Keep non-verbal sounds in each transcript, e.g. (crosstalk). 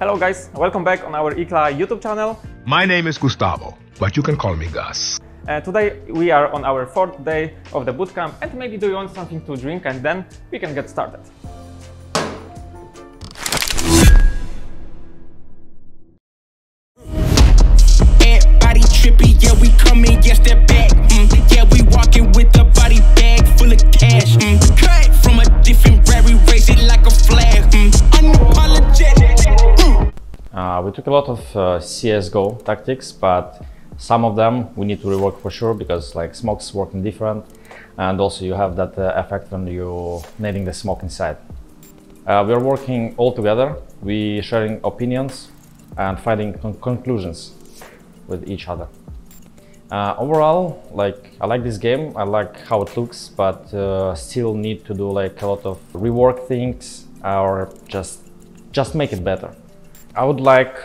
Hello guys, welcome back on our IKLA YouTube channel. My name is Gustavo, but you can call me Gus. Uh, today we are on our fourth day of the bootcamp and maybe do you want something to drink and then we can get started. We took a lot of uh, CSGO tactics, but some of them we need to rework for sure because like smoke's working different, and also you have that uh, effect when you needing the smoke inside. Uh, we are working all together. We sharing opinions and finding con- conclusions with each other. Uh, overall, like I like this game. I like how it looks, but uh, still need to do like a lot of rework things or just just make it better. I would like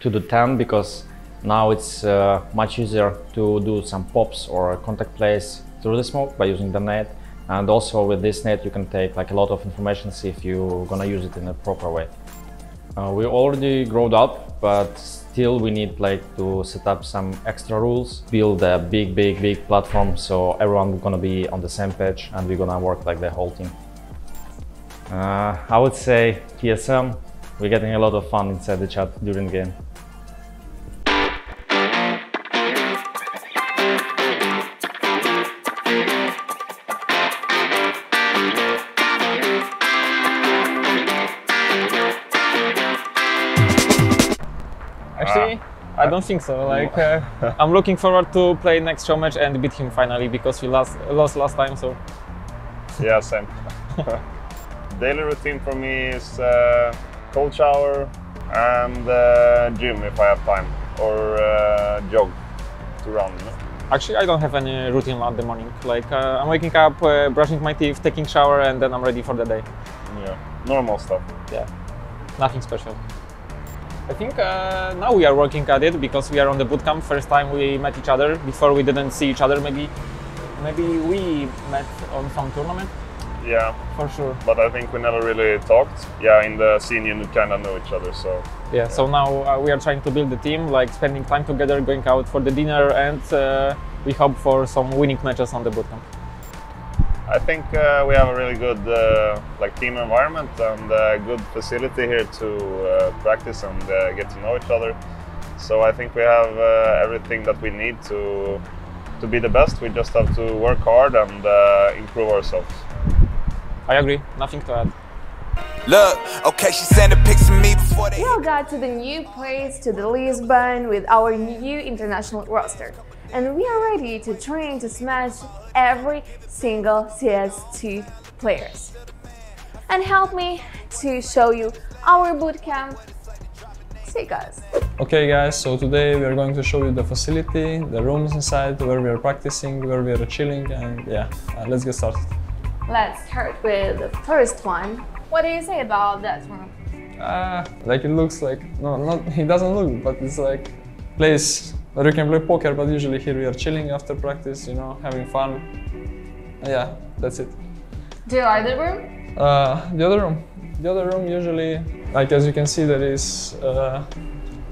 to do 10 because now it's uh, much easier to do some pops or contact plays through the smoke by using the net. And also with this net, you can take like a lot of information, see if you're gonna use it in a proper way. Uh, we already growed up, but still we need like to set up some extra rules, build a big, big, big platform so everyone gonna be on the same page and we're gonna work like the whole team. Uh, I would say TSM, we're getting a lot of fun inside the chat during the game. Actually, I don't think so. Like, uh, I'm looking forward to play next show match and beat him finally because we lost, lost last time. So Yeah, same. (laughs) Daily routine for me is uh, cold shower and uh, gym if I have time, or uh, jog to run. Actually, I don't have any routine at the morning. Like, uh, I'm waking up, uh, brushing my teeth, taking shower, and then I'm ready for the day. Yeah, normal stuff. Yeah, nothing special. I think uh, now we are working at it because we are on the bootcamp. First time we met each other. Before we didn't see each other. Maybe, maybe we met on some tournament Yeah, for sure. but I think we never really talked. Yeah, in the scene you kind of know each other, so Yeah. So now uh, we are trying to build the team, like spending time together, going out for the dinner, and uh, we hope for some winning matches on the bootcamp. I think uh, we have a really good uh, like team environment and a good facility here to uh, practice and uh, get to know each other. So I think we have uh, everything that we need to to be the best. We just have to work hard and uh, improve ourselves. I agree. Nothing to add. Look, okay, she sending pics of me before they. We all got to the new place, to the Lisbon with our new international roster. And we are ready to train to smash every single CS2 players. And help me to show you our bootcamp. See you guys. Okay guys, so today we are going to show you the facility, the rooms inside, where we are practicing, where we are chilling and yeah, uh, let's get started. Let's start with the first one. What do you say about that room? Uh, like it looks like, no, not, (laughs) it doesn't look, but it's like place where you can play poker, but usually here we are chilling after practice, you know, having fun. Yeah, that's it. Do you like the room? Uh, the other room, the other room usually, like as you can see, there is uh,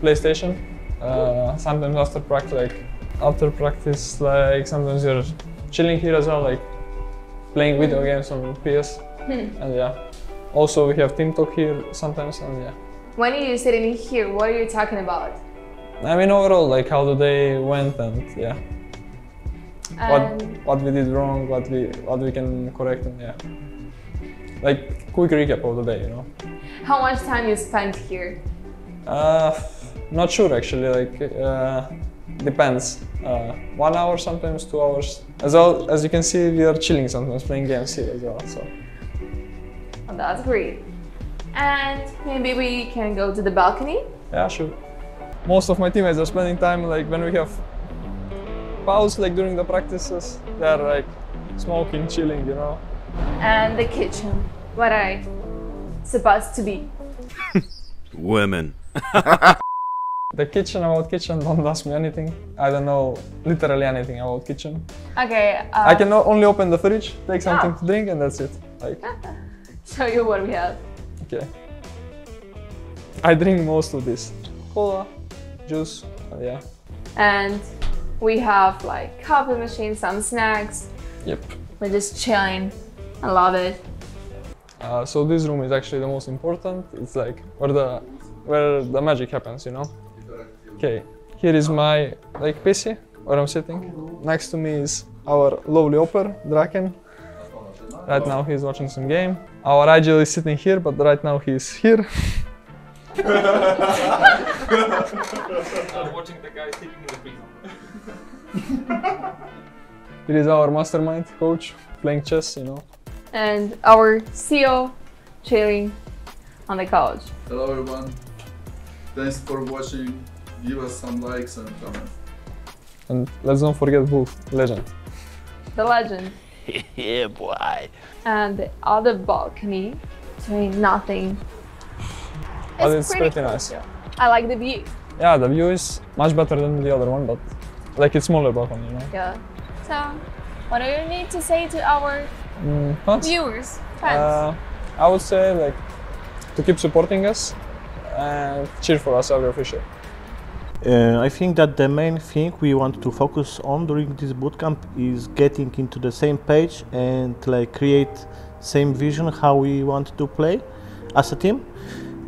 PlayStation. Uh, sometimes after practice, like after practice, like sometimes you're chilling here as well, like playing video games on PS. And yeah, also we have Team Talk here sometimes, and yeah. When are you sit in here, what are you talking about? I mean overall, like how the day went, and yeah, what what we did wrong, what we what we can correct, and yeah, like quick recap of the day, you know. how much time you spent here? Uh, not sure actually. Like uh, depends. Uh, one hour sometimes, two hours. As well as you can see, we are chilling sometimes, playing games here as well. So Oh, that's great. And maybe we can go to the balcony? yeah, sure. Most of my teammates are spending time like when we have pause, like during the practices. They're like smoking, chilling, you know. And the kitchen. What I supposed to be? (laughs) Women. (laughs) The kitchen about kitchen, don't ask me anything. I don't know literally anything about kitchen. Okay, uh, I can only open the fridge, take something to drink, and that's it. Like, (laughs) show you what we have. okay. I drink most of this. Cola, juice, uh, yeah. And we have like coffee machine, some snacks. Yep. We're just chilling. I love it. Uh, so this room is actually the most important. It's like where the where the magic happens, you know. Okay, here is my like PC where I'm sitting. Next to me is our lovely AWPer Draken. Right now he's watching some game. Our Agile is sitting here, but right now he's here. I'm watching the guy sitting in the prison. (laughs) Here is our mastermind coach playing chess, you know. And our CEO chilling on the couch. Hello everyone. Thanks for watching. Give us some likes and comments. And let's not forget Wolf, legend. The legend. (laughs) yeah, boy. And the other balcony doing nothing. But it's pretty nice. chill. I like the view. Yeah, the view is much better than the other one, but like it's smaller balcony, you know. Yeah. So, what do you need to say to our Mm, fans? viewers, fans? Uh, I would say like to keep supporting us and cheer for us every official. Uh, I think that the main thing we want to focus on during this bootcamp is getting into the same page and like create same vision how we want to play as a team.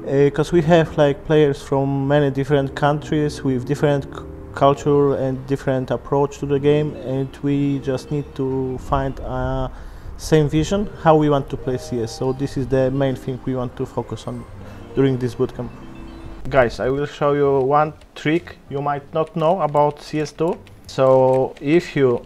Because we have like players from many different countries with different culture and different approach to the game and we just need to find a same vision how we want to play CS so this is the main thing we want to focus on during this bootcamp Guys, I will show you one trick you might not know about CS2. So if you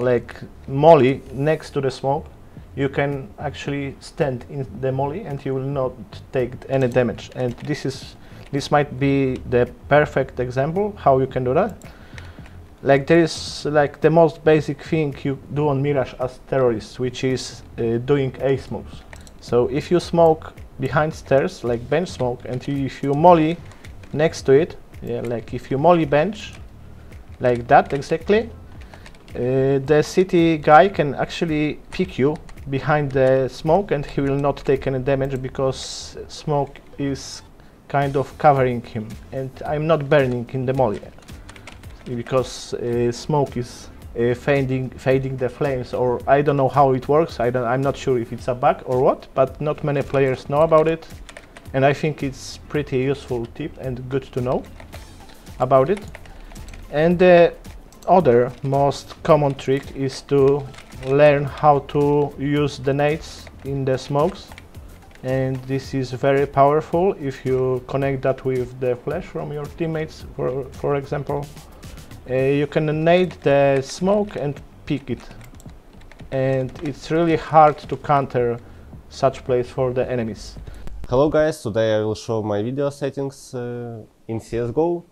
like molly next to the smoke, you can actually stand in the molly and you will not take any damage. And this is this might be the perfect example how you can do that. Like there is like the most basic thing you do on Mirage as terrorists, which is uh, doing A smokes. So if you smoke behind stairs, like bench smoke, and if you molly next to it, yeah, like if you molly bench, like that exactly, uh, the CT guy can actually pick you behind the smoke and he will not take any damage because smoke is kind of covering him. And I'm not burning in the molly because uh, smoke is uh, fading fading the flames or I don't know how it works. I don't I'm not sure if it's a bug or what but not many players know about it. And I think it's pretty useful tip and good to know about it. And the other most common trick is to learn how to use the nades in the smokes. And this is very powerful if you connect that with the flash from your teammates for for example you can nade the smoke and pick it and it's really hard to counter such plays for the enemies Hello guys, today I will show my video settings uh, in CSGO.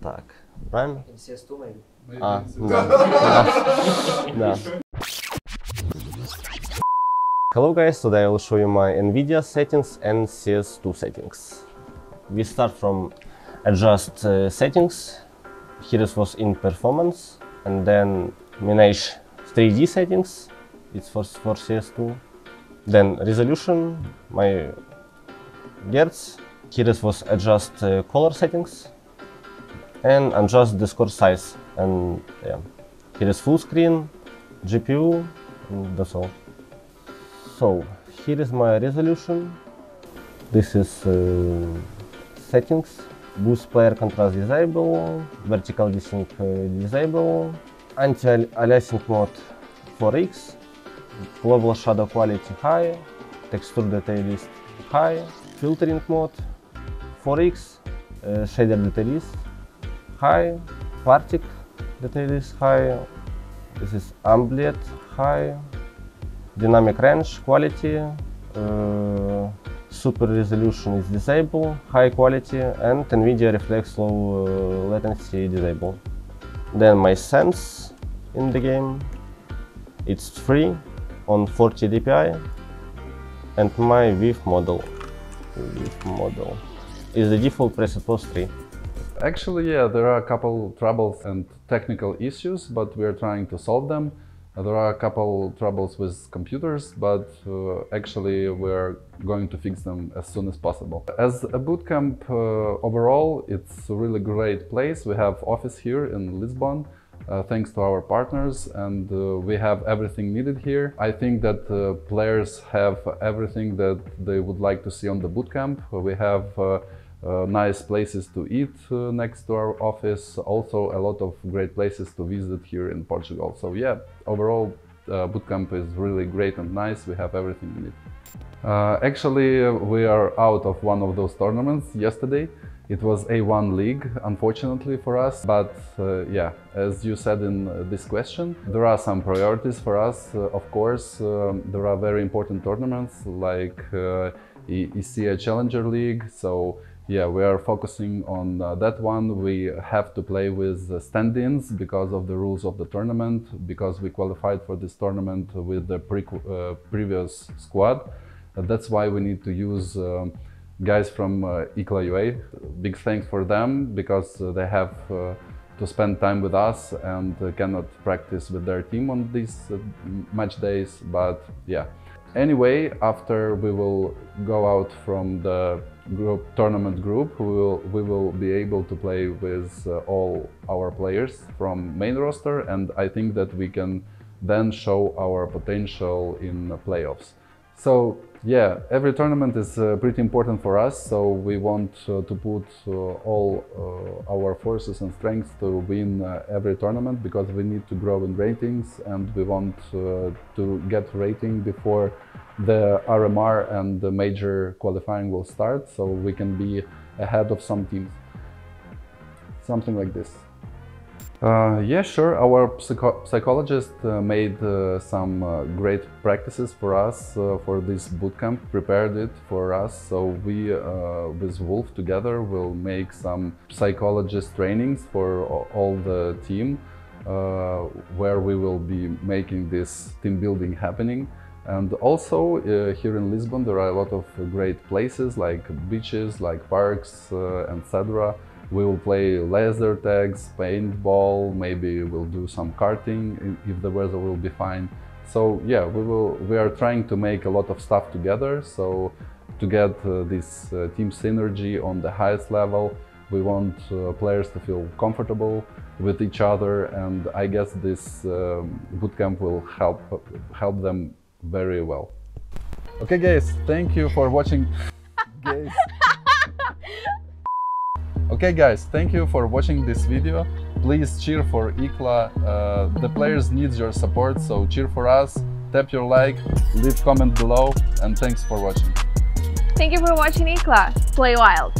Так, правильно? In CS2 maybe. А, (laughs) да. (laughs) да. да. Hello guys, today I will show you my NVIDIA settings and CS2 settings. We start from adjust uh, settings. here it was in performance and then manage 3D settings. It's for, for CS2. Then resolution, my Hertz. Here it was adjust uh, color settings and adjust the score size. And yeah, here is full screen, GPU, and that's all. So here is my resolution. This is uh, settings. Boost player contrast disable, vertical desync uh, disable, anti-aliasing mode 4x, global shadow quality high, texture detailist high, filtering mode 4x, uh, shader detailist high, Particle detail is high, this is ambient high, dynamic range quality, uh, super resolution is disabled, high quality and NVIDIA reflex low uh, latency disabled. Then my sense in the game, it's free on 40 dpi and my VIF model, VIF model is the default preset post 3. Actually, yeah, there are a couple troubles and technical issues, but we're trying to solve them. There are a couple troubles with computers, but uh, actually we're going to fix them as soon as possible. As a bootcamp uh, overall, it's a really great place. We have office here in Lisbon. Uh, thanks to our partners and uh, we have everything needed here. I think that uh, players have everything that they would like to see on the bootcamp. We have uh, nice places to eat uh, next to our office, also a lot of great places to visit here in Portugal. So yeah, overall bootcamp is really great and nice. We have everything we need. actually, we are out of one of those tournaments yesterday. It was A1 league, unfortunately for us, but uh, yeah, as you said in uh, this question, there are some priorities for us. Uh, of course, um, there are very important tournaments like uh, ESEA Challenger League, so yeah, we are focusing on uh, that one. We have to play with stand-ins because of the rules of the tournament, because we qualified for this tournament with the pre uh, previous squad. that's why we need to use um, guys from uh, IKLA UA. Big thanks for them because uh, they have uh, to spend time with us and uh, cannot practice with their team on these uh, match days. But yeah. Anyway, after we will go out from the group tournament group, we will we will be able to play with uh, all our players from main roster, and I think that we can then show our potential in playoffs. So yeah, every tournament is uh, pretty important for us, so we want uh, to put uh, all uh, our forces and strengths to win uh, every tournament because we need to grow in ratings and we want uh, to get rating before the RMR and the major qualifying will start, so we can be ahead of some teams. Something like this. Uh, yeah, sure. Our psycho psychologist uh, made uh, some uh, great practices for us uh, for this bootcamp, prepared it for us. So we, uh, with Wolf together, will make some psychologist trainings for all the team, where we will be making this team building happening. And also here in Lisbon, there are a lot of great places like beaches, like parks, etc we will play laser tags, paintball, maybe we'll do some karting if the weather will be fine. So yeah, we will. We are trying to make a lot of stuff together. So to get uh, this uh, team synergy on the highest level, we want uh, players to feel comfortable with each other, and I guess this um, bootcamp will help help them very well. Okay, guys, thank you for watching. (laughs) guys. Okay guys, thank you for watching this video. Please cheer for Ikla. Uh, the players needs your support, so cheer for us. Tap your like, leave comment below, and thanks for watching. Thank you for watching Ikla. Play wild.